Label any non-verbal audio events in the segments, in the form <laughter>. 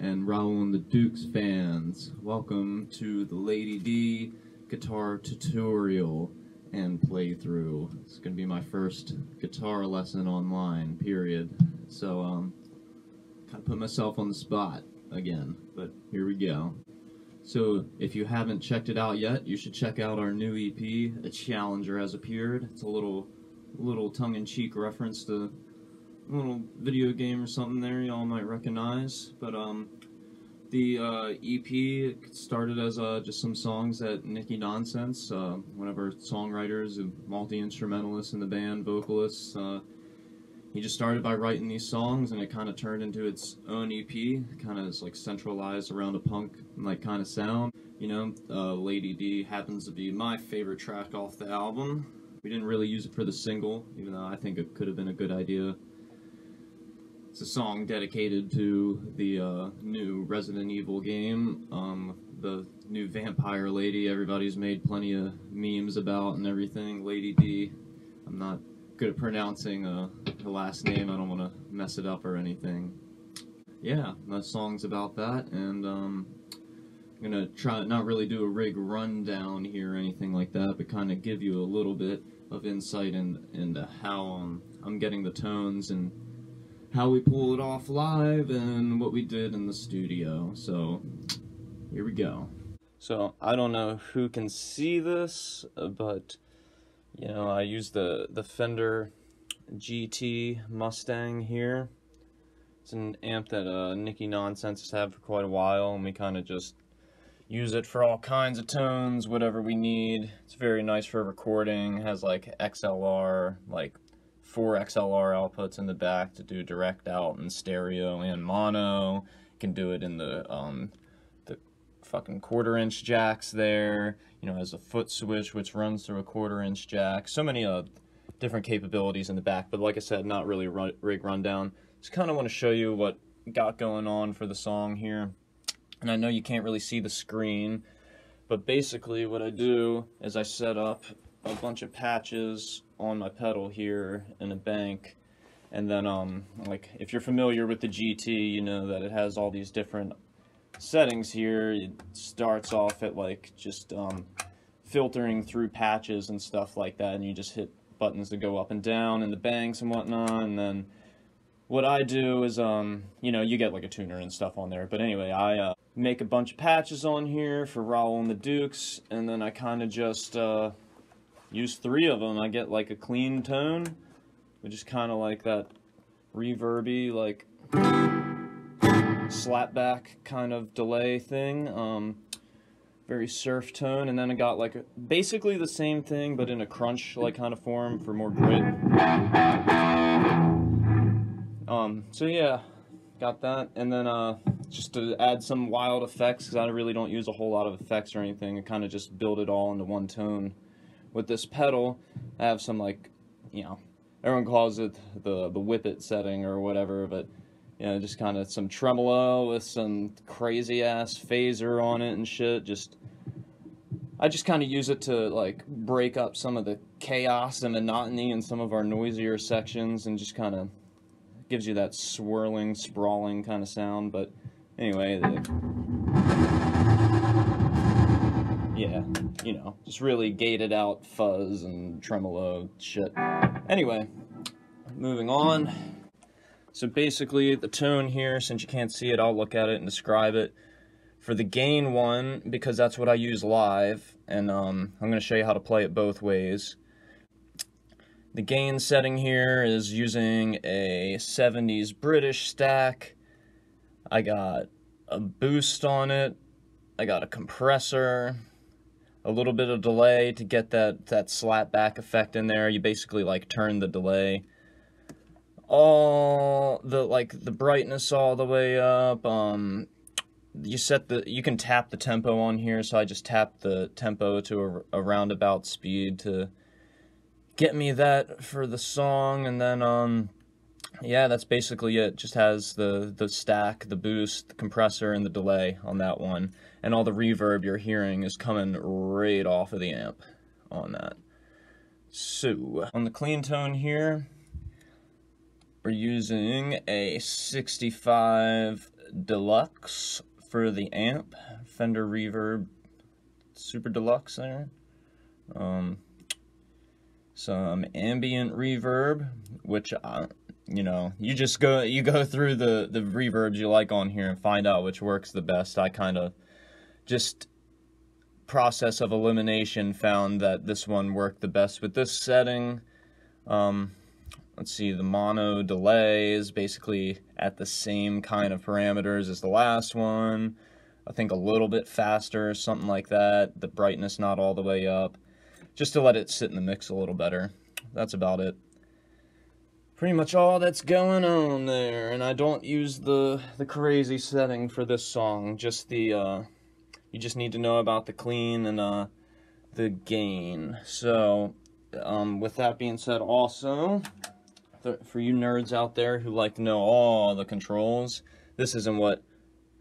And Raoul and the Dukes fans. Welcome to the Lady D guitar tutorial and playthrough. It's going to be my first guitar lesson online, period. So, um, kind of put myself on the spot again, but here we go. So, if you haven't checked it out yet, you should check out our new EP, A Challenger Has Appeared. It's a little, little tongue-in-cheek reference to little video game or something there y'all might recognize. But, um, the uh, EP started as uh, just some songs that Nicky Nonsense, uh, one of our songwriters, a multi-instrumentalist in the band, vocalist, uh, he just started by writing these songs and it kind of turned into its own EP, kind of like centralized around a punk like kind of sound. You know, uh, Lady D happens to be my favorite track off the album. We didn't really use it for the single, even though I think it could have been a good idea. It's a song dedicated to the uh, new Resident Evil game, um, the new vampire lady everybody's made plenty of memes about and everything, Lady D. I'm not good at pronouncing uh, her last name. I don't want to mess it up or anything. Yeah, my song's about that, and um, I'm gonna try not really do a rig rundown here or anything like that, but kind of give you a little bit of insight in, into how um, I'm getting the tones and how we pull it off live and what we did in the studio. So here we go. So I don't know who can see this, but you know, I use the, the Fender GT Mustang here. It's an amp that uh, Nicky Nonsense has had for quite a while, and we kind of just use it for all kinds of tones, whatever we need. It's very nice for recording. It has like XLR, like four XLR outputs in the back to do direct out and stereo and mono. You can do it in the um, the fucking quarter inch jacks there you know, has a foot switch which runs through a quarter inch jack. So many uh, different capabilities in the back, but like I said, not really run, rig rundown. Just kind of want to show you what got going on for the song here. And I know you can't really see the screen, but basically what I do is I set up a bunch of patches on my pedal here in a bank. And then, um, like, if you're familiar with the GT, you know that it has all these different settings here, it starts off at like just um, filtering through patches and stuff like that, and you just hit buttons to go up and down and the banks and whatnot, and then what I do is, um, you know, you get like a tuner and stuff on there, but anyway, I uh, make a bunch of patches on here for Raoul and the Dukes, and then I kind of just uh, use three of them. I get like a clean tone, which is kind of like that reverby, like slapback kind of delay thing. Um, very surf tone, and then I got like basically the same thing, but in a crunch like kind of form for more grit. Um, so yeah, got that, and then uh, just to add some wild effects, because I really don't use a whole lot of effects or anything, I kind of just build it all into one tone. With this pedal, I have some like, you know, everyone calls it the the whip it setting or whatever, but you know, just kind of some tremolo with some crazy ass phaser on it and shit. Just, I just kind of use it to like break up some of the chaos and monotony in some of our noisier sections and just kind of gives you that swirling, sprawling kind of sound. But anyway, the, yeah, you know, just really gated out fuzz and tremolo shit. Anyway, moving on. So basically the tone here, since you can't see it, I'll look at it and describe it. For the gain one, because that's what I use live, and um, I'm going to show you how to play it both ways. The gain setting here is using a 70s British stack. I got a boost on it. I got a compressor, a little bit of delay to get that, that slap back effect in there. You basically like turn the delay all the like the brightness all the way up. Um you set the you can tap the tempo on here so i just tap the tempo to a, a roundabout speed to get me that for the song. And then um yeah that's basically it. Just has the the stack the boost the compressor and the delay on that one and all the reverb you're hearing is coming right off of the amp on that so on the clean tone here we're using a 65 Deluxe for the amp, Fender Reverb Super Deluxe there. Um, some ambient reverb, which uh, you know, you just go you go through the the reverbs you like on here and find out which works the best. I kind of just process of elimination found that this one worked the best with this setting. Um, let's see, the mono delay is basically at the same kind of parameters as the last one. I think a little bit faster, something like that. The brightness not all the way up, just to let it sit in the mix a little better. That's about it pretty much all that's going on there. And I don't use the the crazy setting for this song. Just the uh, you just need to know about the clean and uh, the gain. So um, with that being said, also for you nerds out there who like to know all the controls, this isn't what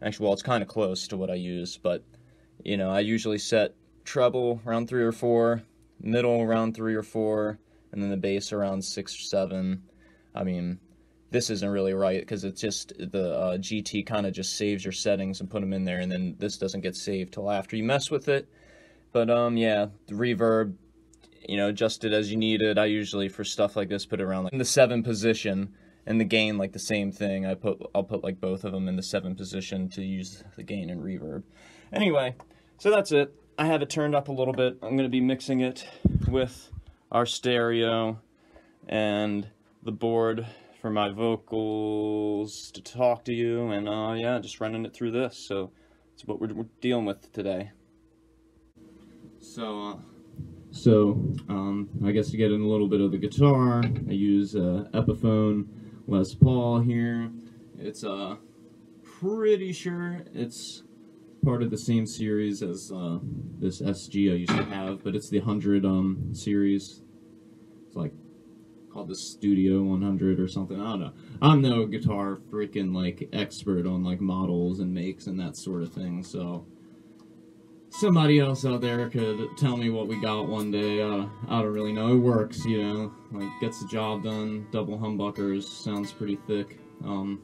actually well it's kind of close to what I use, but you know I usually set treble around three or four, middle around three or four, and then the bass around six or seven I mean, this isn't really right because it's just the uh, GT kind of just saves your settings and put them in there, and then this doesn't get saved till after you mess with it. But um, yeah, the reverb, you know, adjust it as you need it. I usually for stuff like this put it around like in the seven position, and the gain like the same thing. I put I'll put like both of them in the seven position to use the gain and reverb. Anyway, so that's it. I have it turned up a little bit. I'm gonna be mixing it with our stereo and the board for my vocals to talk to you and uh, yeah just running it through this. So that's what we're, we're dealing with today. So uh, so um, I guess to get in a little bit of the guitar I use uh, Epiphone Les Paul here. It's uh pretty sure it's part of the same series as uh, this SG I used to have but it's the 100 um series. It's like called the Studio 100 or something. I don't know. I'm no guitar freaking like expert on like models and makes and that sort of thing. So somebody else out there could tell me what we got one day. Uh, I don't really know. It works, you know. Like gets the job done. Double humbuckers sounds pretty thick. Um,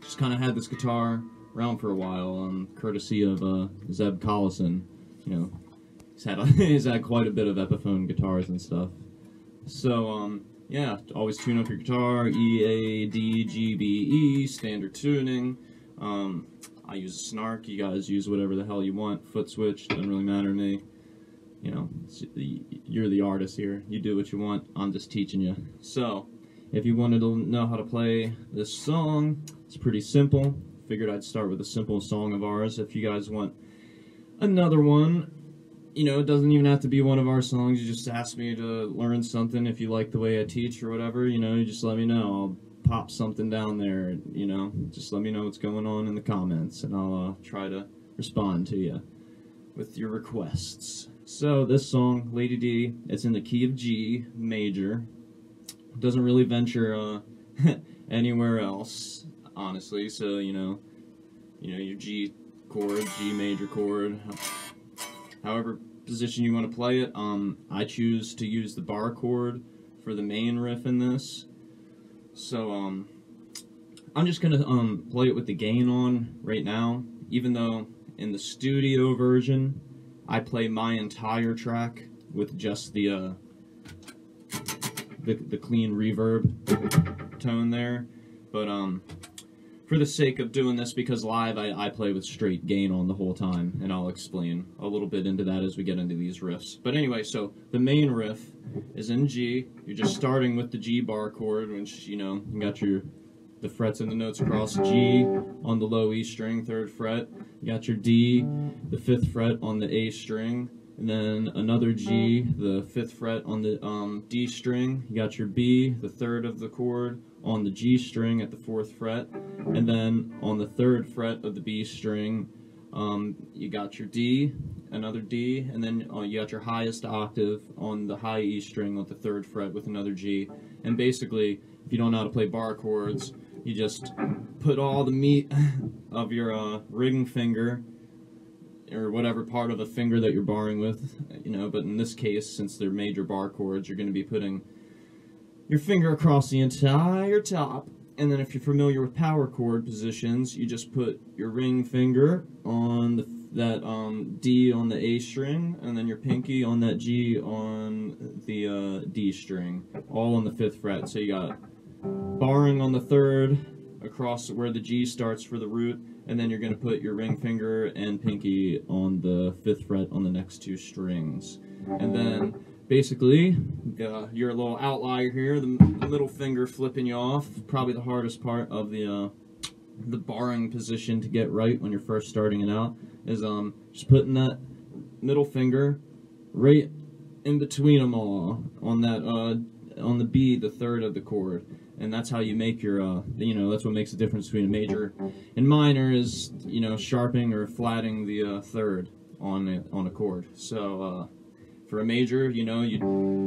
just kind of had this guitar around for a while, um, courtesy of uh, Zeb Collison. You know, he's had a, <laughs> he's had quite a bit of Epiphone guitars and stuff. So um, yeah, always tune up your guitar, E, A, D, G, B, E, standard tuning. Um, I use a snark, you guys use whatever the hell you want, foot switch, doesn't really matter to me. You know, you're the artist here, you do what you want, I'm just teaching you. So, if you wanted to know how to play this song, it's pretty simple. Figured I'd start with a simple song of ours. If you guys want another one, you know, it doesn't even have to be one of our songs. You just ask me to learn something. If you like the way I teach or whatever, you know, you just let me know. I'll pop something down there, you know. Just let me know what's going on in the comments, and I'll uh, try to respond to you with your requests. So this song, Lady D, it's in the key of G major. Doesn't really venture uh, <laughs> anywhere else, honestly. So you know, you know your G chord, G major chord however position you want to play it. Um, I choose to use the bar chord for the main riff in this. So um, I'm just gonna um, play it with the gain on right now, even though in the studio version I play my entire track with just the uh, the, the clean reverb tone there. But um, for the sake of doing this, because live I, I play with straight gain on the whole time, and I'll explain a little bit into that as we get into these riffs. But anyway, so the main riff is in G. You're just starting with the G bar chord, which, you know, you got your the frets and the notes across G on the low E string, third fret. You got your D, the fifth fret on the A string, and then another G, the fifth fret on the um, D string. You got your B, the third of the chord, on the G string at the fourth fret, and then on the third fret of the B string, um, you got your D, another D, and then uh, you got your highest octave on the high E string with the third fret with another G. And basically, if you don't know how to play bar chords, you just put all the meat <laughs> of your uh, ring finger or whatever part of a finger that you're barring with, you know, but in this case, since they're major bar chords, you're going to be putting your finger across the entire top and then if you're familiar with power chord positions, you just put your ring finger on the, that um, D on the A string, and then your pinky on that G on the uh, D string, all on the fifth fret. So you got barring on the third, across where the G starts for the root, and then you're going to put your ring finger and pinky on the fifth fret on the next two strings. And then basically, uh, your little outlier here, the, middle finger flipping you off, probably the hardest part of the uh, the barring position to get right when you're first starting it out, is um just putting that middle finger right in between them all on that uh on the B, the third of the chord. And that's how you make your uh, you know that's what makes the difference between a major and minor is you know sharping or flatting the uh, third on a, on a chord. So uh, for a major you know you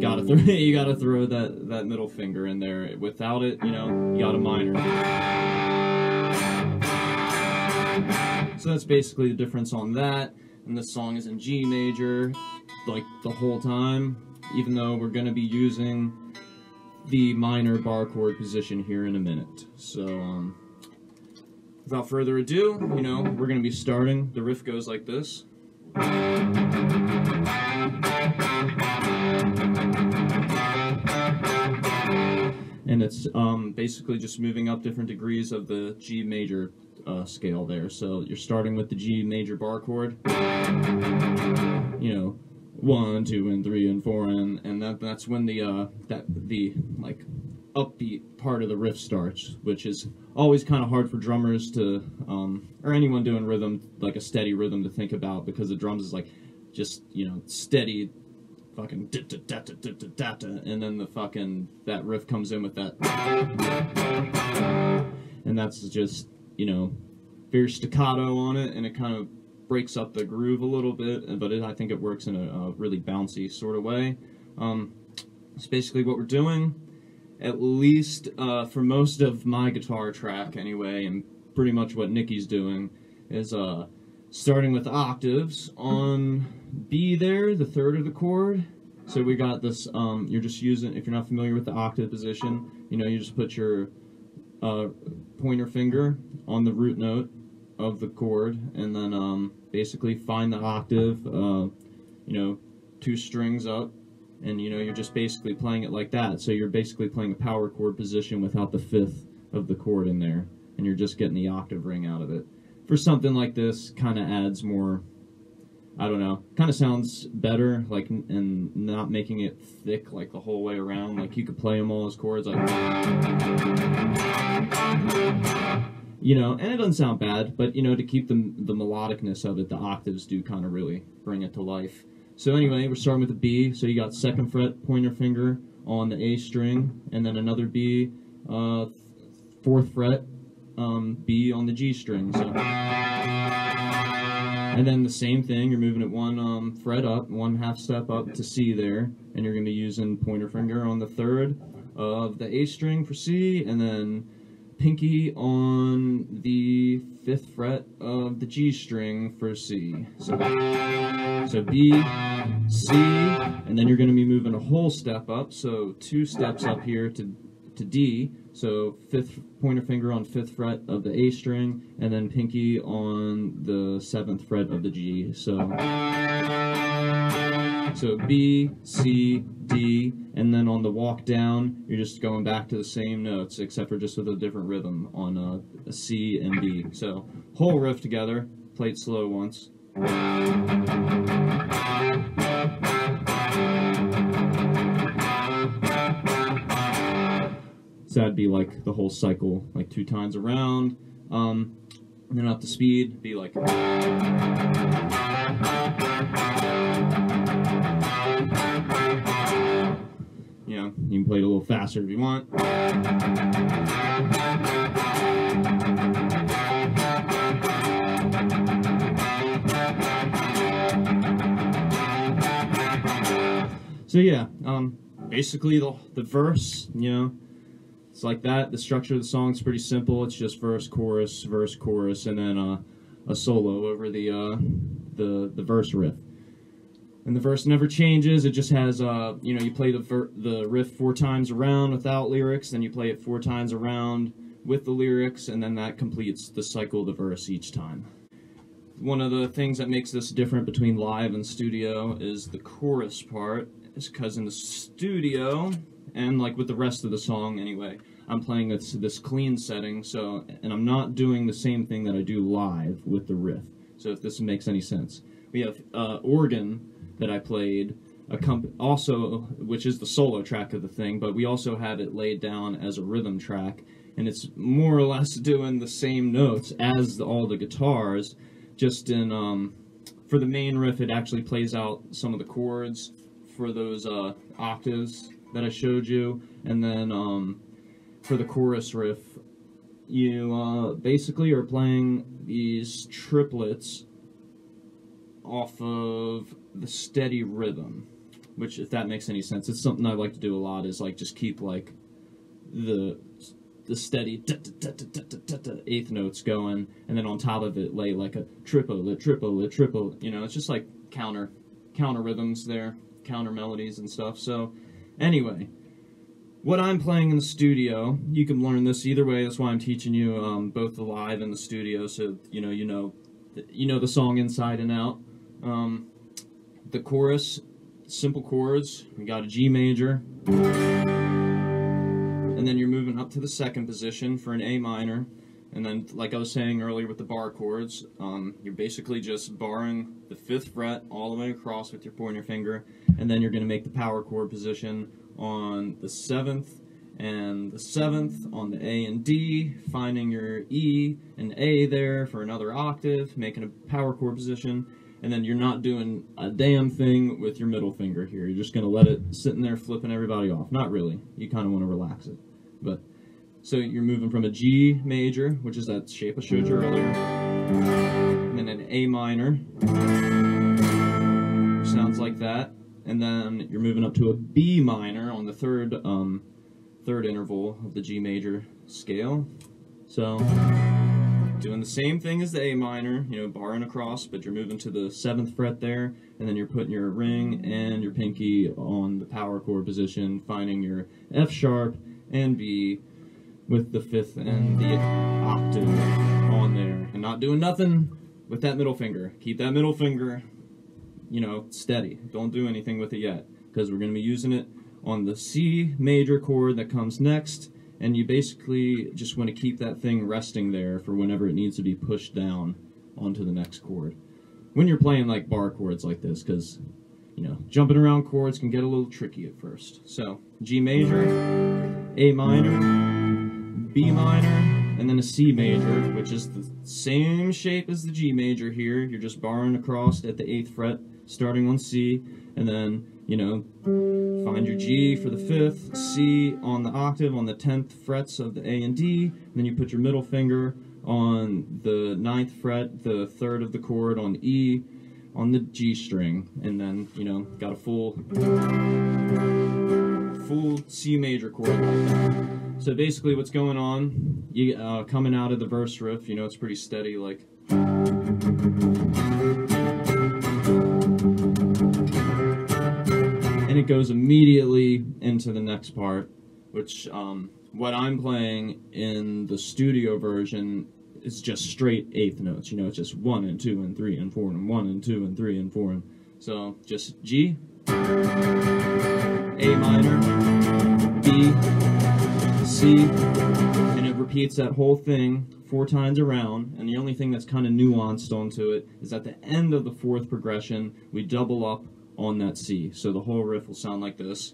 gotta throw <laughs> you gotta throw that that middle finger in there without it you know you got a minor so that's basically the difference on that and this song is in G major like the whole time even though we're gonna be using the minor bar chord position here in a minute. So, um, without further ado, you know, we're to be starting. The riff goes like this. And it's um, basically just moving up different degrees of the G major uh, scale there. So you're starting with the G major bar chord. You know, one, two, and three, and four, and and that that's when the uh that the like upbeat part of the riff starts, which is always kind of hard for drummers to um or anyone doing rhythm like a steady rhythm to think about because the drums is like just you know steady fucking da da da da da da da and then the fucking that riff comes in with that and that's just you know very staccato on it and it kind of breaks up the groove a little bit, but it, I think it works in a, a really bouncy sort of way. Um, it's basically what we're doing, at least uh, for most of my guitar track anyway, and pretty much what Nikki's doing, is uh, starting with octaves on B there, the third of the chord. So we got this, um, you're just using, if you're not familiar with the octave position, you know, you just put your uh, pointer finger on the root note of the chord, and then um, basically find the octave, uh, you know, two strings up, and you know you're just basically playing it like that. So you're basically playing a power chord position without the fifth of the chord in there, and you're just getting the octave ring out of it. For something like this, kind of adds more. I don't know. Kind of sounds better, like, and not making it thick like the whole way around. Like you could play them all as chords, like you know, and it doesn't sound bad, but you know, to keep the the melodicness of it, the octaves do kind of really bring it to life. So anyway, we're starting with a B. So you got second fret pointer finger on the A string, and then another B, uh, fourth fret um, B on the G string. So, and then the same thing. You're moving it one um, fret up, one half step up to C there, and you're going to be using pointer finger on the third of the A string for C, and then pinky on the fifth fret of the G string for C. So, so B, C, and then you're going to be moving a whole step up, so two steps up here to, to D. So fifth pointer finger on fifth fret of the A string, and then pinky on the seventh fret of the G. So. So B, C, D, and then on the walk down, you're just going back to the same notes, except for just with a different rhythm on uh, a C and B. So whole riff together, play it slow once. So that'd be like the whole cycle, like two times around. Um, and then up to speed, be like. You know, you can play it a little faster if you want. So yeah, um, basically the the verse, you know, it's like that. The structure of the song is pretty simple. It's just verse, chorus, verse, chorus, and then uh, a solo over the uh, the the verse riff and the verse never changes. It just has, uh, you know, you play the ver- the riff four times around without lyrics, then you play it four times around with the lyrics, and then that completes the cycle of the verse each time. One of the things that makes this different between live and studio is the chorus part, is because in the studio, and like with the rest of the song anyway, I'm playing this, this clean setting, so, and I'm not doing the same thing that I do live with the riff. So if this makes any sense. We have uh, organ that I played, also, which is the solo track of the thing, but we also have it laid down as a rhythm track, and it's more or less doing the same notes as the, all the guitars, just in, um, for the main riff, it actually plays out some of the chords for those uh, octaves that I showed you, and then um, for the chorus riff, you uh, basically are playing these triplets off of the steady rhythm, which, if that makes any sense, it's something I like to do a lot. Is like just keep like the the steady eighth notes going, and then on top of it lay like a triple, a triple, a triple. You know, it's just like counter counter rhythms there, counter melodies and stuff. So, anyway, what I'm playing in the studio, you can learn this either way. That's why I'm teaching you um, both the live and the studio, so you know you know you know the song inside and out. Um, the chorus, simple chords. We got a G major, and then you're moving up to the second position for an A minor. And then, like I was saying earlier with the bar chords, um, you're basically just barring the fifth fret all the way across with your pointer finger, and then you're going to make the power chord position on the seventh and the seventh on the A and D, finding your E and A there for another octave, making a power chord position, and then you're not doing a damn thing with your middle finger here. You're just going to let it sitting there flipping everybody off. Not really. You kind of want to relax it. But so you're moving from a G major, which is that shape I showed you earlier, and then an A minor, sounds like that, and then you're moving up to a B minor on the third um, third interval of the G major scale. So doing the same thing as the A minor, you know, barring across, but you're moving to the seventh fret there, and then you're putting your ring and your pinky on the power chord position, finding your F sharp and B with the fifth and the octave on there, and not doing nothing with that middle finger. Keep that middle finger you know, steady. Don't do anything with it yet because we're going to be using it on the C major chord that comes next and you basically just want to keep that thing resting there for whenever it needs to be pushed down onto the next chord. When you're playing like bar chords like this because you know, jumping around chords can get a little tricky at first. So, G major, A minor, B minor, and then a C major, which is the same shape as the G major here. You're just barring across at the 8th fret starting on C, and then, you know, find your G for the fifth, C on the octave on the 10th frets of the A and D, and then you put your middle finger on the ninth fret, the third of the chord on E, on the G string, and then, you know, got a full, full C major chord. So basically what's going on, you uh, coming out of the verse riff, you know, it's pretty steady, like... it goes immediately into the next part, which um, what I'm playing in the studio version is just straight eighth notes. You know, it's just one and two and three and four and one and two and three and four and so just G, A minor, B, C, and it repeats that whole thing four times around. And the only thing that's kind of nuanced onto it is at the end of the fourth progression, we double up on that C. So the whole riff will sound like this.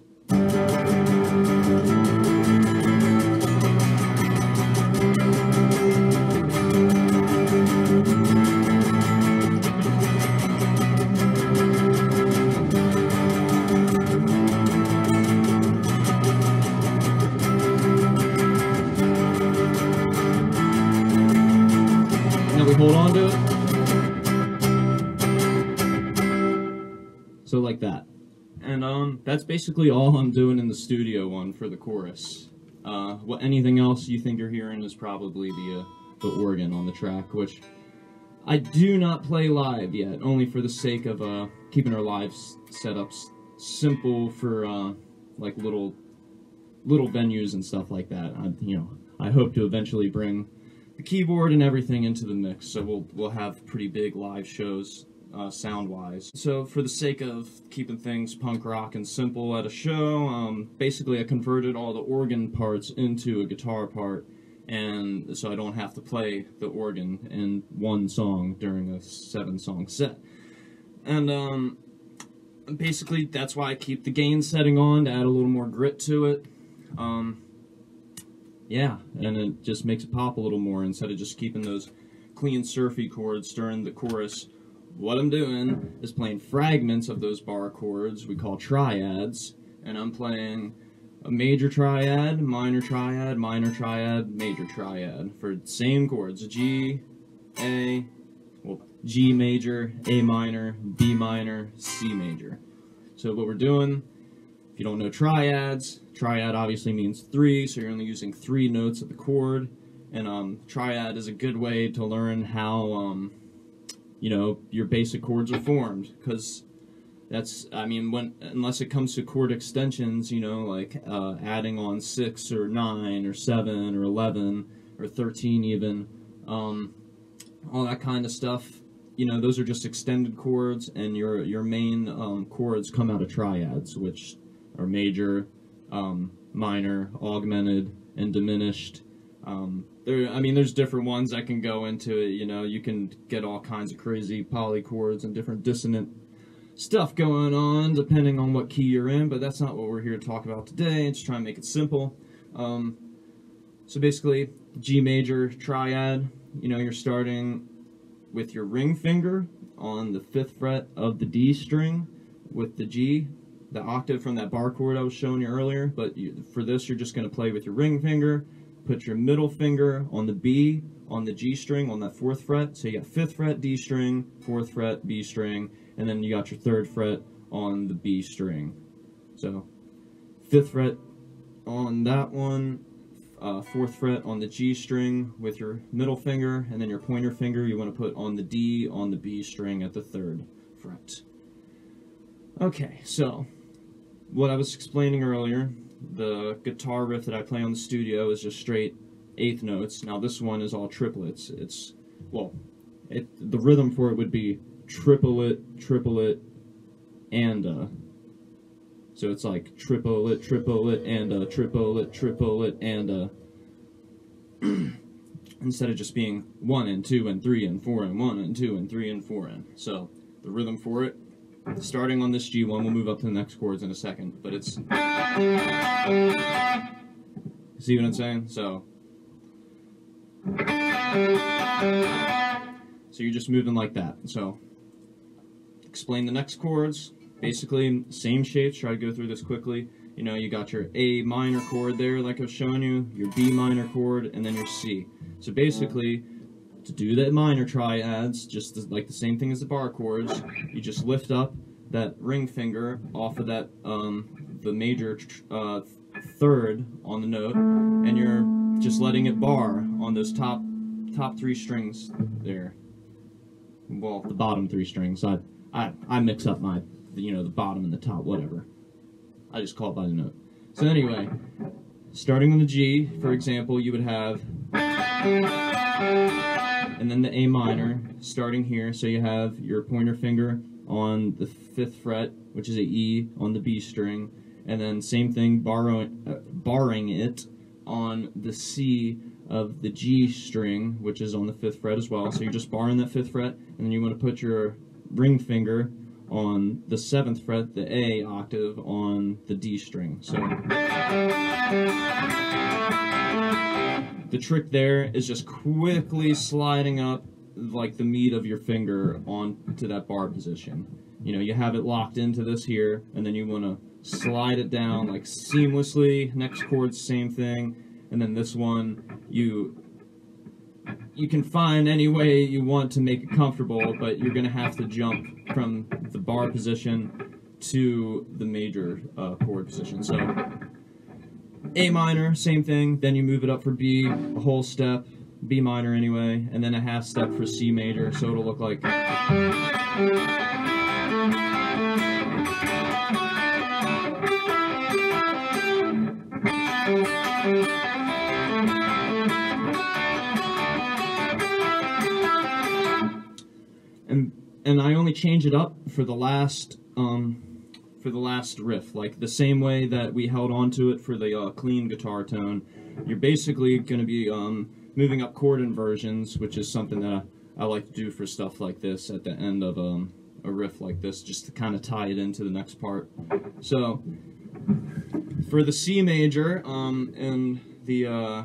Basically all I'm doing in the studio one for the chorus. Uh, what anything else you think you're hearing is probably the uh, the organ on the track, which I do not play live yet, only for the sake of uh, keeping our live setups simple for uh, like little little venues and stuff like that. I, you know, I hope to eventually bring the keyboard and everything into the mix. So we'll we'll have pretty big live shows uh, sound wise. So for the sake of keeping things punk rock and simple at a show, um, basically I converted all the organ parts into a guitar part. And so I don't have to play the organ in one song during a seven song set. And um, basically that's why I keep the gain setting on to add a little more grit to it. Um, yeah, and it just makes it pop a little more instead of just keeping those clean surfy chords during the chorus. What I'm doing is playing fragments of those bar chords we call triads, and I'm playing a major triad, minor triad, minor triad, major triad for same chords, G, A, well, G major, A minor, B minor, C major. So what we're doing, if you don't know triads, triad obviously means three, so you're only using three notes of the chord. And um, triad is a good way to learn how, um, you know, your basic chords are formed. Because that's, I mean, when unless it comes to chord extensions, you know, like uh, adding on six or nine or seven or eleven or thirteen even, um, all that kind of stuff. You know, those are just extended chords, and your your main um, chords come out of triads, which are major, um, minor, augmented, and diminished. There, I mean, there's different ones that can go into it. You know, you can get all kinds of crazy polychords and different dissonant stuff going on depending on what key you're in. But that's not what we're here to talk about today. Just try and make it simple. Um, so basically, G major triad. You know, you're starting with your ring finger on the fifth fret of the D string with the G the octave from that bar chord I was showing you earlier, but you, for this you're just going to play with your ring finger, put your middle finger on the B, on the G string, on that fourth fret, so you got fifth fret D string, fourth fret B string, and then you got your third fret on the B string. So, fifth fret on that one, uh, fourth fret on the G string with your middle finger, and then your pointer finger you want to put on the D on the B string at the third fret. Okay, so what I was explaining earlier, the guitar riff that I play on the studio is just straight eighth notes. Now this one is all triplets. It's well, it the rhythm for it would be triplet, triplet, and uh. So it's like triplet, triplet, and a triplet, triplet, and a. <clears throat> instead of just being one and two and three and four and one and two and three and four and. So the rhythm for it starting on this G1, we'll move up to the next chords in a second, but it's... See what I'm saying? So... So you're just moving like that. So, explain the next chords. Basically, same shapes. Try to go through this quickly. You know, you got your A minor chord there, like I was showing you, your B minor chord, and then your C. So basically, to do the minor triads, just like the same thing as the bar chords, you just lift up that ring finger off of that um, the major uh, third on the note, and you're just letting it bar on those top top three strings there. Well, the bottom three strings. I I I mix up my you know the bottom and the top, whatever. I just call it by the note. So anyway, starting on the G, for example, you would have and then the A minor starting here. So you have your pointer finger on the fifth fret, which is a E on the B string, and then same thing, borrowing, uh, barring it on the C of the G string, which is on the fifth fret as well. So you're just barring that fifth fret, and then you want to put your ring finger on the seventh fret, the A octave on the D string. So the trick there is just quickly sliding up like the meat of your finger onto that bar position. You know, you have it locked into this here, and then you want to slide it down like seamlessly. Next chord, same thing, and then this one, you you can find any way you want to make it comfortable, but you're going to have to jump from the bar position to the major uh, chord position. So a minor, same thing. Then you move it up for B, a whole step, B minor anyway, and then a half step for C major, so it'll look like. And, and I only change it up for the last um, for the last riff, like the same way that we held onto it for the uh, clean guitar tone. You're basically going to be um, moving up chord inversions, which is something that I, I, like to do for stuff like this at the end of um, a riff like this, just to kind of tie it into the next part. So for the C major um, and the uh,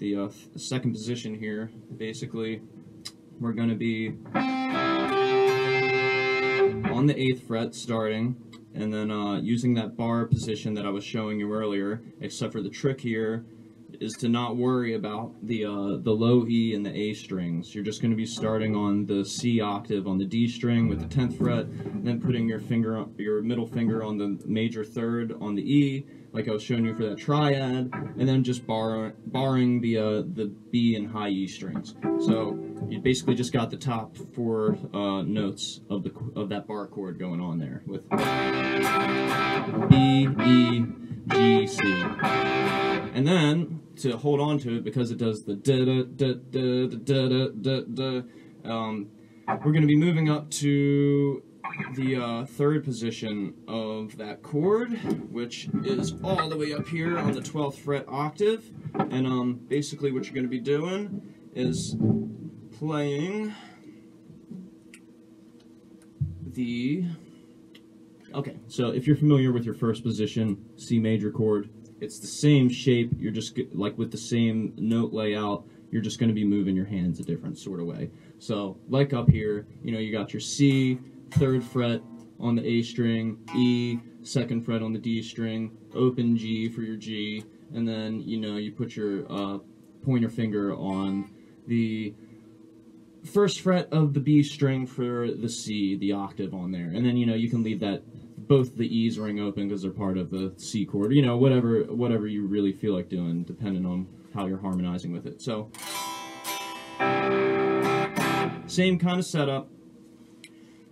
the uh, second position here, basically, we're going to be on the eighth fret starting and then uh, using that bar position that I was showing you earlier, except for the trick here is to not worry about the uh, the low E and the A strings. You're just going to be starting on the C octave on the D string with the 10th fret, then putting your finger, your middle finger on the major third on the E, like I was showing you for that triad, and then just bar, barring the uh, the B and high E strings. So you basically just got the top four uh, notes of the of that bar chord going on there with B E G C, and then to hold on to it because it does the da da da da da da da da. Um, we're going to be moving up to the uh, third position of that chord, which is all the way up here on the 12th fret octave. And um, basically what you're going to be doing is playing the... Okay, so if you're familiar with your first position, C major chord, it's the same shape, you're just, like with the same note layout, you're just going to be moving your hands a different sort of way. So, like up here, you know, you got your C, third fret on the A string, E, second fret on the D string, open G for your G, and then, you know, you put your uh, pointer finger on the first fret of the B string for the C, the octave on there. And then, you know, you can leave that both the E's ring open because they're part of the C chord. You know, whatever whatever you really feel like doing, depending on how you're harmonizing with it. So, same kind of setup.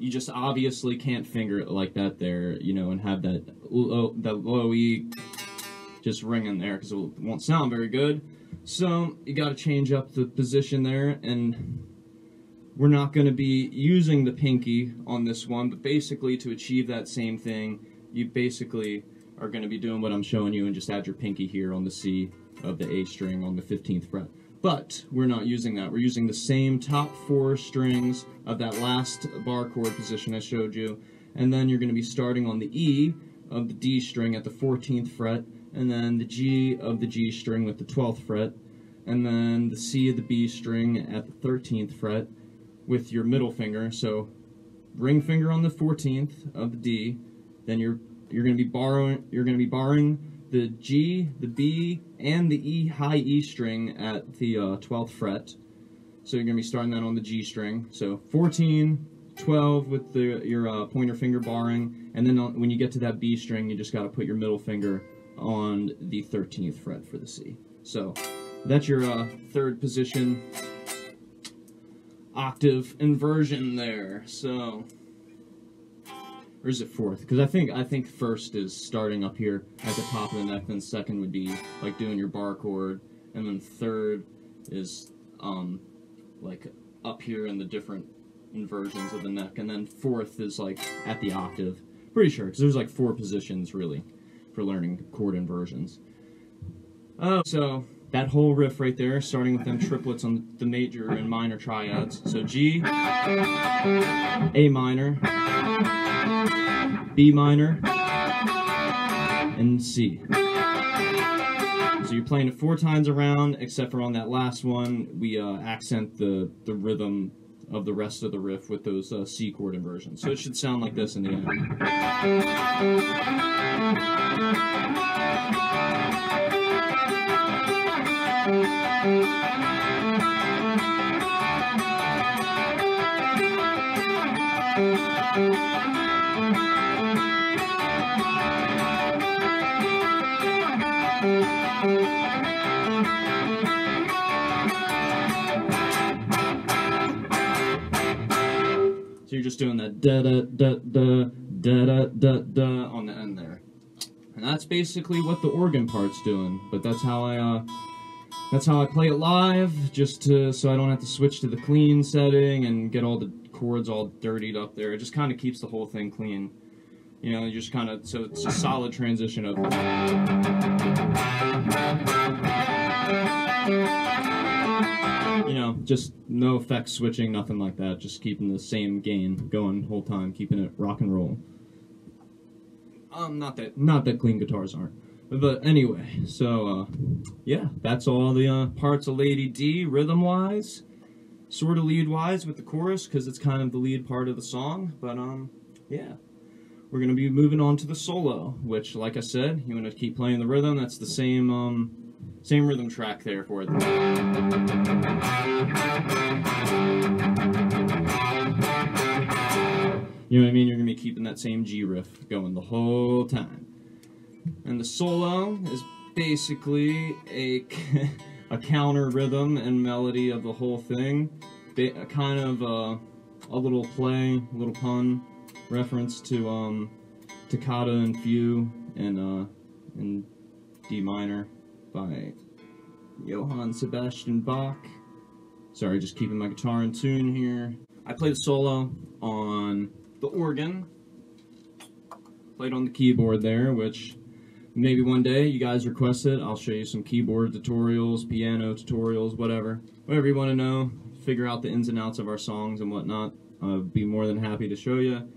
You just obviously can't finger it like that there, you know, and have that low, that low E just ringing there because it won't sound very good. So you got to change up the position there, and we're not going to be using the pinky on this one, but basically to achieve that same thing, you basically are going to be doing what I'm showing you and just add your pinky here on the C of the A string on the 15th fret. But we're not using that. We're using the same top four strings of that last bar chord position I showed you. And then you're going to be starting on the E of the D string at the 14th fret, and then the G of the G string with the 12th fret, and then the C of the B string at the 13th fret with your middle finger. So ring finger on the 14th of the D, then you're you're going to be borrowing you're going to be barring the G, the B, and the E high E string at the uh, 12th fret. So you're going to be starting that on the G string. So 14, 12 with the, your uh, pointer finger barring, and then on, when you get to that B string, you just got to put your middle finger on the 13th fret for the C. So that's your uh, third position octave inversion there. So or is it fourth? Because I think I think first is starting up here at the top of the neck. Then second would be like doing your bar chord, and then third is um like up here in the different inversions of the neck, and then fourth is like at the octave. Pretty sure because there's like four positions really for learning chord inversions. Oh, so that whole riff right there, starting with them triplets on the major and minor triads. So G, A minor, B minor, and C. So you're playing it four times around, except for on that last one, we uh, accent the, the rhythm of the rest of the riff with those uh, C chord inversions. So it should sound like this in the end. Just doing that da da da da da da da da on the end there. And that's basically what the organ part's doing. But that's how I uh that's how I play it live, just to so I don't have to switch to the clean setting and get all the chords all dirtied up there. It just kind of keeps the whole thing clean. You know, you just kind of so it's a solid transition of. You know, just no effects switching, nothing like that. Just keeping the same gain going whole time, keeping it rock and roll. Um, not that not that clean guitars aren't. But anyway, so uh, yeah, that's all the uh, parts of Lady D rhythm wise, sort of lead wise with the chorus because it's kind of the lead part of the song. But um, yeah, we're gonna be moving on to the solo, which, like I said, you want to keep playing the rhythm. That's the same um, same rhythm track there for it. You know what I mean? You're gonna be keeping that same G riff going the whole time. And the solo is basically a, <laughs> a counter rhythm and melody of the whole thing. Ba- kind of uh, a little play, a little pun reference to um, Toccata and Fugue and, uh, in D minor by Johann Sebastian Bach. Sorry, just keeping my guitar in tune here. I played solo on the organ, played on the keyboard there, which maybe one day you guys request it. I'll show you some keyboard tutorials, piano tutorials, whatever. Whatever you want to know, figure out the ins and outs of our songs and whatnot. I'd be more than happy to show you.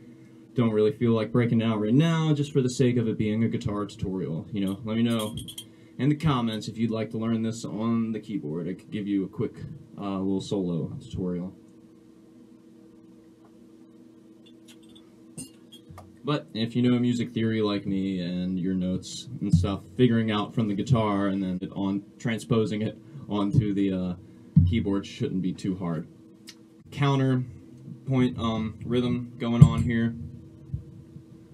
Don't really feel like breaking it out right now, just for the sake of it being a guitar tutorial. You know, let me know in the comments if you'd like to learn this on the keyboard. I could give you a quick uh, little solo tutorial. But if you know music theory like me and your notes and stuff, figuring out from the guitar and then on transposing it onto the uh, keyboard shouldn't be too hard. Counter point um, rhythm going on here.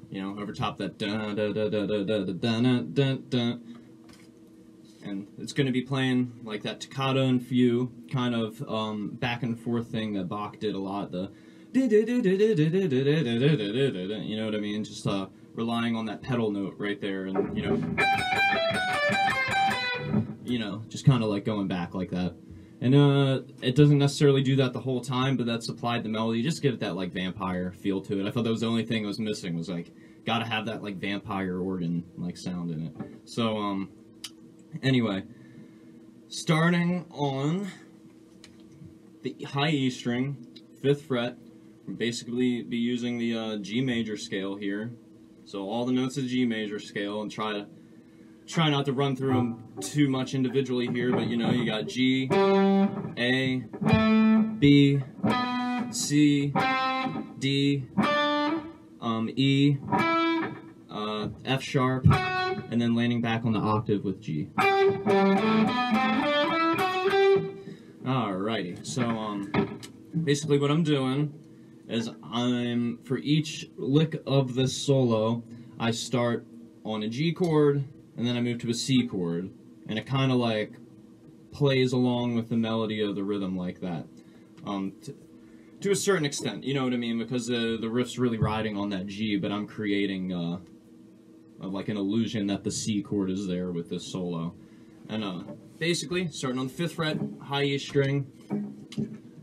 You know, over top that da da da da da da da da da da. And it's going to be playing like that toccata and fugue kind of um, back and forth thing that Bach did a lot. The you know what I mean? Just uh, relying on that pedal note right there, and you know, you know, just kind of like going back like that. And uh, it doesn't necessarily do that the whole time, but that supplied the melody. Just give it that like vampire feel to it. I thought that was the only thing I was missing was like gotta have that like vampire organ like sound in it. So um, anyway, starting on the high E string, fifth fret, basically be using the uh, G major scale here. So all the notes of the G major scale and try to try not to run through them too much individually here, but you know, you got G, A, B, C, D, um, E, uh, F sharp, and then landing back on the octave with G. Alrighty, so um, basically what I'm doing is I'm for each lick of this solo, I start on a G chord and then I move to a C chord, and it kind of like plays along with the melody of the rhythm like that. Um, to, a certain extent, you know what I mean, because the the riff's really riding on that G, but I'm creating uh, like an illusion that the C chord is there with this solo, and uh, basically starting on the fifth fret, high E string,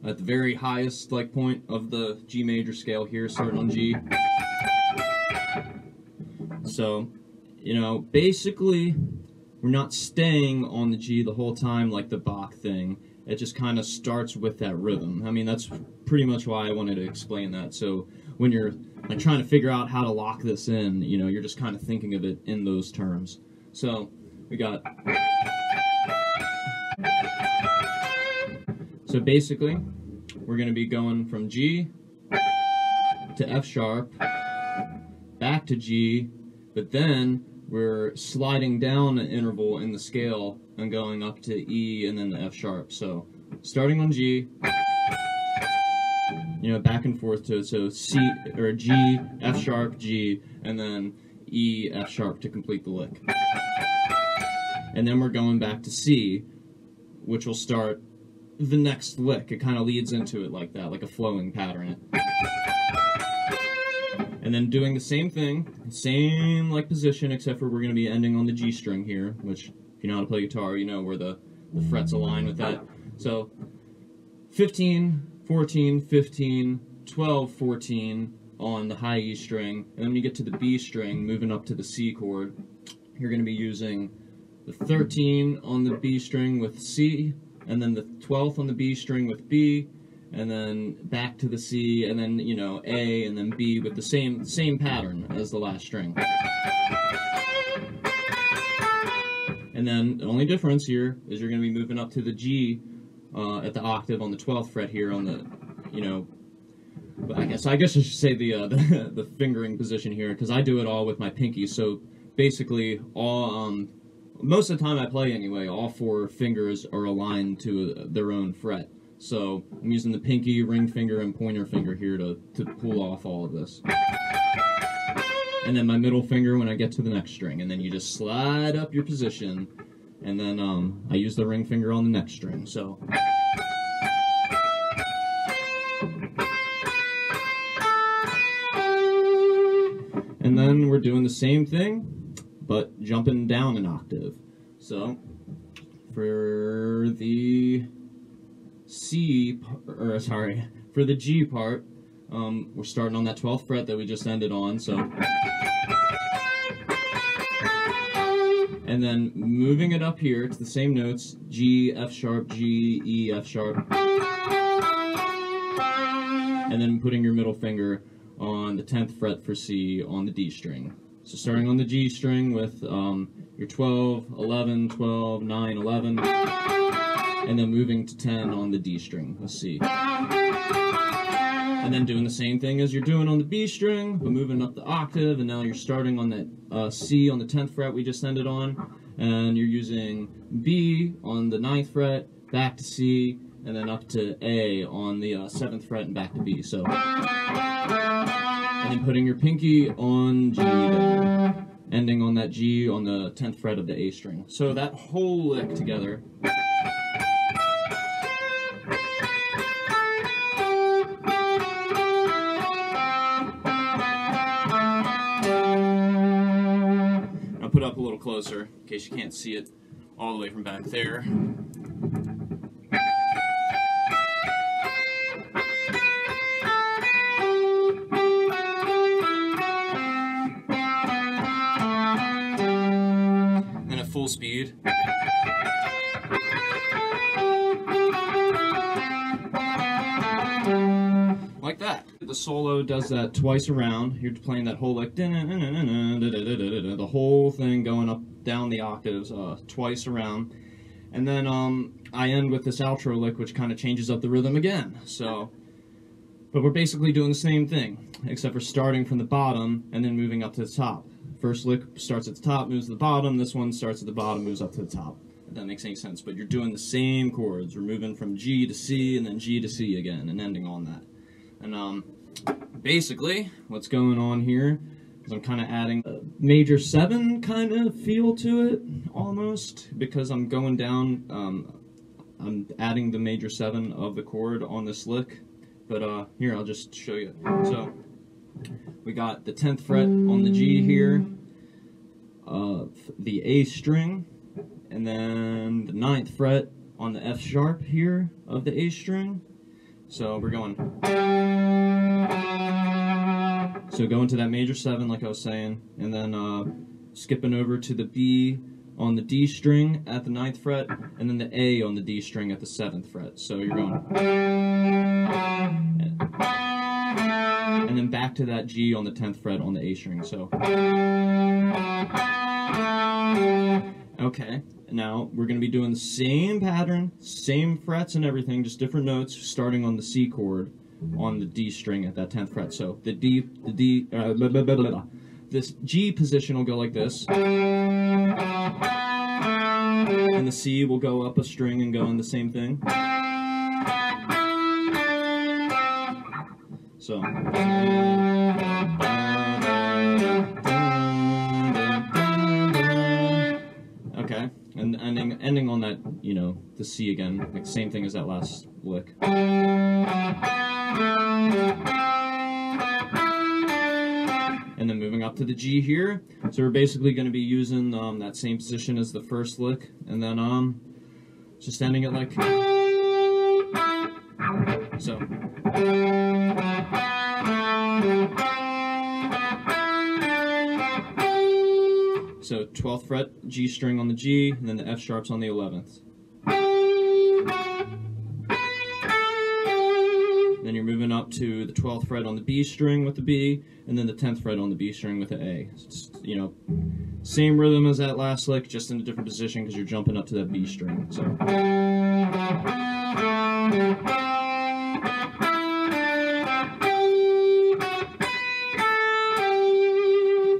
at the very highest like point of the G major scale here, starting on G. So, you know, basically, we're not staying on the G the whole time like the Bach thing. It just kind of starts with that rhythm. I mean, that's pretty much why I wanted to explain that. So when you're like trying to figure out how to lock this in, you know, you're just kind of thinking of it in those terms. So we got. So basically, we're going to be going from G to F sharp, back to G, but then we're sliding down an interval in the scale and going up to E and then the F sharp. So starting on G, you know, back and forth to so C or G, F sharp, G, and then E, F sharp to complete the lick. And then we're going back to C, which will start the next lick. It kind of leads into it like that, like a flowing pattern. And then doing the same thing, same like position, except for we're going to be ending on the G string here, which if you know how to play guitar, you know where the, the frets align with that. So 15, 14, 15, 12, 14 on the high E string, and then when you get to the B string, moving up to the C chord, you're going to be using the 13 on the B string with C, and then the 12th on the B string with B, and then back to the C, and then you know A, and then B with the same same pattern as the last string. And then the only difference here is you're going to be moving up to the G uh, at the octave on the 12th fret here on the, you know, I guess I guess I should say the uh, <laughs> the, the fingering position here because I do it all with my pinky. So basically, all um, most of the time I play anyway, all four fingers are aligned to their own fret. So I'm using the pinky, ring finger, and pointer finger here to to pull off all of this. And then my middle finger when I get to the next string, and then you just slide up your position, and then um, I use the ring finger on the next string. So. And then we're doing the same thing, but jumping down an octave. So, for the C, or sorry, for the G part, um, we're starting on that 12th fret that we just ended on, so. And then moving it up here to the same notes G, F sharp, G, E, F sharp. And then putting your middle finger on the 10th fret for C on the D string. So starting on the G string with um, your 12, 11, 12, 9, 11, and then moving to 10 on the D string with C. And then doing the same thing as you're doing on the B string, but moving up the octave, and now you're starting on that uh, C on the 10th fret we just ended on, and you're using B on the 9th fret, back to C, and then up to A on the uh, 7th fret and back to B. So, and then putting your pinky on G ending on that G on the 10th fret of the A string. So that whole lick together. Up a little closer in case you can't see it all the way from back there. Solo does that twice around. You're playing that whole like the whole thing going up down the octaves uh, twice around, and then um, I end with this outro lick, which kind of changes up the rhythm again. So, but we're basically doing the same thing, except for starting from the bottom and then moving up to the top. First lick starts at the top, moves to the bottom. This one starts at the bottom, moves up to the top. If that makes any sense. But you're doing the same chords. We're moving from G to C and then G to C again, and ending on that. And um, basically, what's going on here is I'm kind of adding a major seven kind of feel to it, almost, because I'm going down. Um, I'm adding the major seven of the chord on this lick. But uh, here, I'll just show you. So we got the 10th fret on the G here, uh, the A string, and then the 9th fret on the F sharp here of the A string. So we're going. So going to that major seven, like I was saying, and then uh, skipping over to the B on the D string at the 9th fret, and then the A on the D string at the 7th fret. So you're going. And then back to that G on the 10th fret on the A string. So. Okay, now we're going to be doing the same pattern, same frets and everything, just different notes, starting on the C chord on the D string at that 10th fret. So the D, the D, uh, blah, blah, blah, this G position will go like this. And the C will go up a string and go in the same thing. So. Okay, and ending ending on that, you know, the C again, like same thing as that last lick. And then moving up to the G here. So we're basically going to be using um, that same position as the first lick, and then um, just ending it like. So. So 12th fret G string on the G, and then the F sharps on the 11th. Then you're moving up to the 12th fret on the B string with the B, and then the 10th fret on the B string with the A. It's, you know, same rhythm as that last lick, just in a different position because you're jumping up to that B string. So.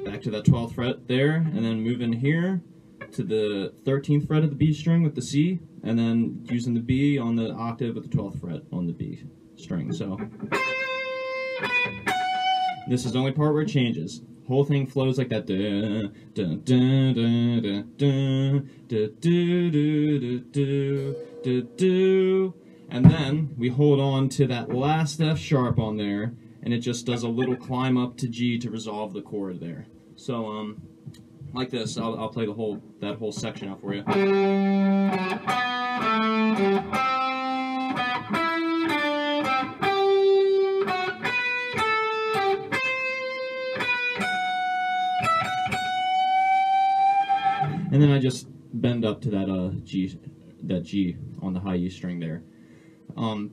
Back to that 12th fret there, and then moving here to the 13th fret of the B string with the C, and then using the B on the octave with the 12th fret on the B string. So this is the only part where it changes. Whole thing flows like that. Da, da, da, da, da, do, do, do, do, do, do. And then we hold on to that last F sharp on there, and it just does a little climb up to G to resolve the chord there. So, um, like this, I'll, I'll play the whole that whole section out for you. And then I just bend up to that uh G, that G on the high E string there. Um,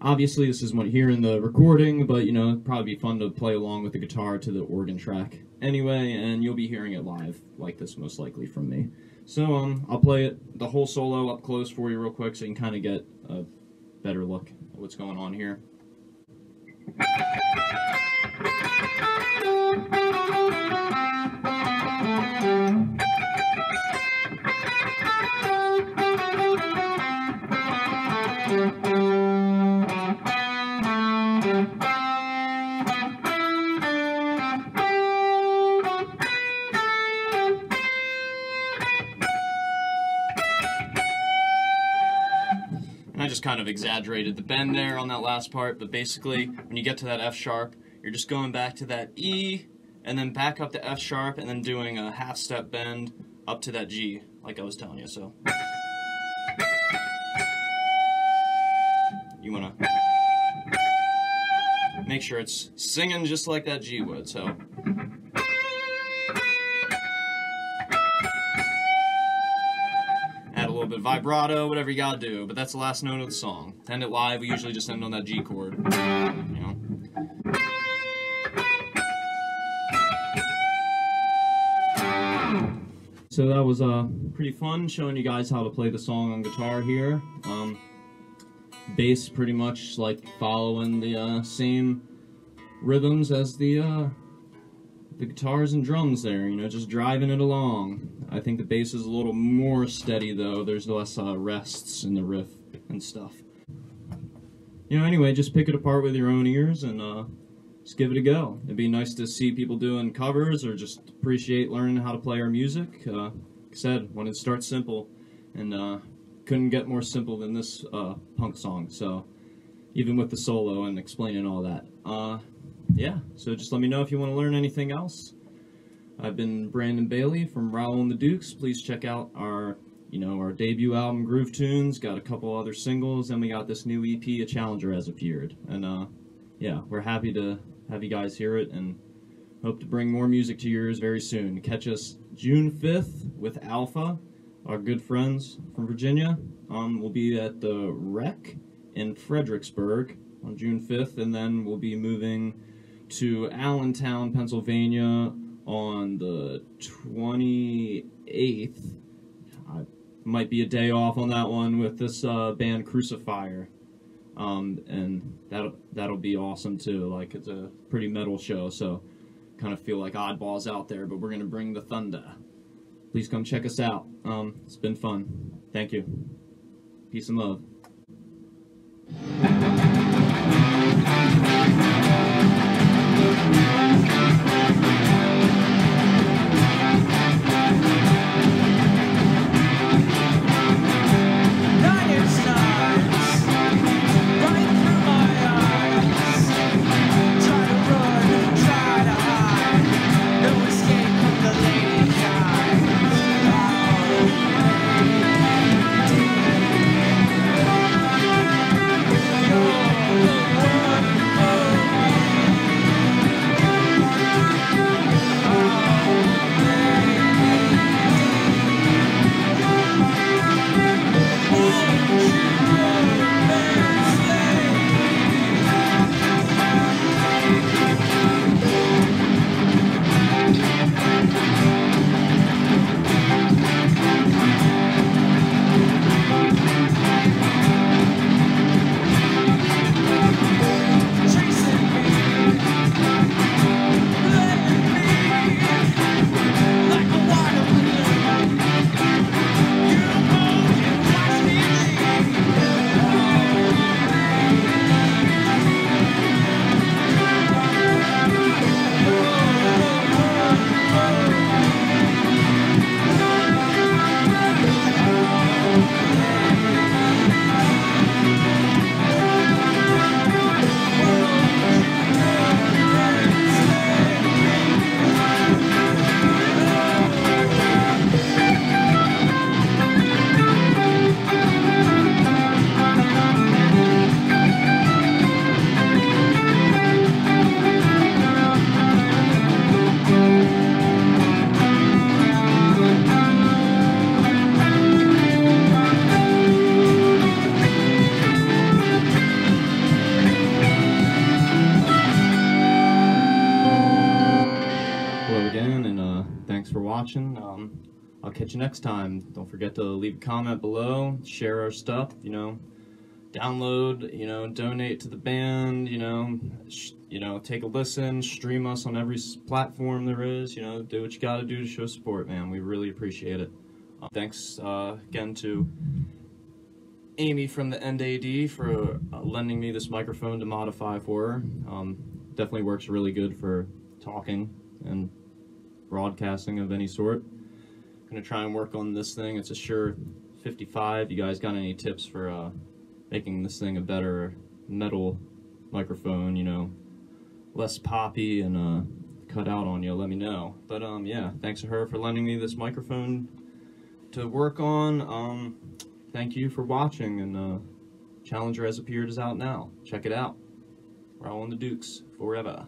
obviously this is what here in the recording, but you know it'd probably be fun to play along with the guitar to the organ track anyway, and you'll be hearing it live like this most likely from me. So um, I'll play it the whole solo up close for you real quick, so you can kind of get a better look at what's going on here. Of exaggerated the bend there on that last part, but basically, when you get to that F sharp, you're just going back to that E, and then back up to F sharp, and then doing a half step bend up to that G, like I was telling you. So you want to make sure it's singing just like that G would. So. Vibrato, whatever you gotta do, but that's the last note of the song. To end it live, we usually just end on that G chord. You know. So that was uh, pretty fun showing you guys how to play the song on guitar here. Um, bass pretty much like following the uh, same rhythms as the uh, the guitars and drums there, you know, just driving it along. I think the bass is a little more steady though. There's less uh, rests in the riff and stuff. You know, anyway, just pick it apart with your own ears and uh, just give it a go. It'd be nice to see people doing covers or just appreciate learning how to play our music. Uh, like I said, when it starts simple, and uh, couldn't get more simple than this uh, punk song. So even with the solo and explaining all that. Yeah, so just let me know if you want to learn anything else. I've been Brandon Bailey from Raoul and the Dukes. Please check out our, you know, our debut album Groove Tunes. Got a couple other singles, and we got this new EP, A Challenger, has appeared. And uh, yeah, we're happy to have you guys hear it, and hope to bring more music to yours very soon. Catch us June 5th with Alpha, our good friends from Virginia. Um, we'll be at the Rec in Fredericksburg on June 5th, and then we'll be moving to Allentown, Pennsylvania on the 28th. I might be a day off on that one with this uh, band Crucifier. Um, and that'll that'll be awesome too. Like it's a pretty metal show, so kind of feel like oddballs out there, but we're gonna bring the thunder. Please come check us out. Um, it's been fun. Thank you. Peace and love. Catch you next time. Don't forget to leave a comment below, share our stuff, you know, download, you know, donate to the band, you know, you know, take a listen, stream us on every platform there is, you know, do what you got to do to show support, man. We really appreciate it. Uh, thanks uh, again to Amy from the NAD for uh, lending me this microphone to modify for her. Um, definitely works really good for talking and broadcasting of any sort. Gonna try and work on this thing. It's a Shure 55. You guys got any tips for uh, making this thing a better metal microphone? You know, less poppy and uh, cut out on you. Let me know. But um, yeah, thanks to her for lending me this microphone to work on. Um, thank you for watching, and uh, Challenger Has Appeared is out now. Check it out. Raoul and the Dukes forever.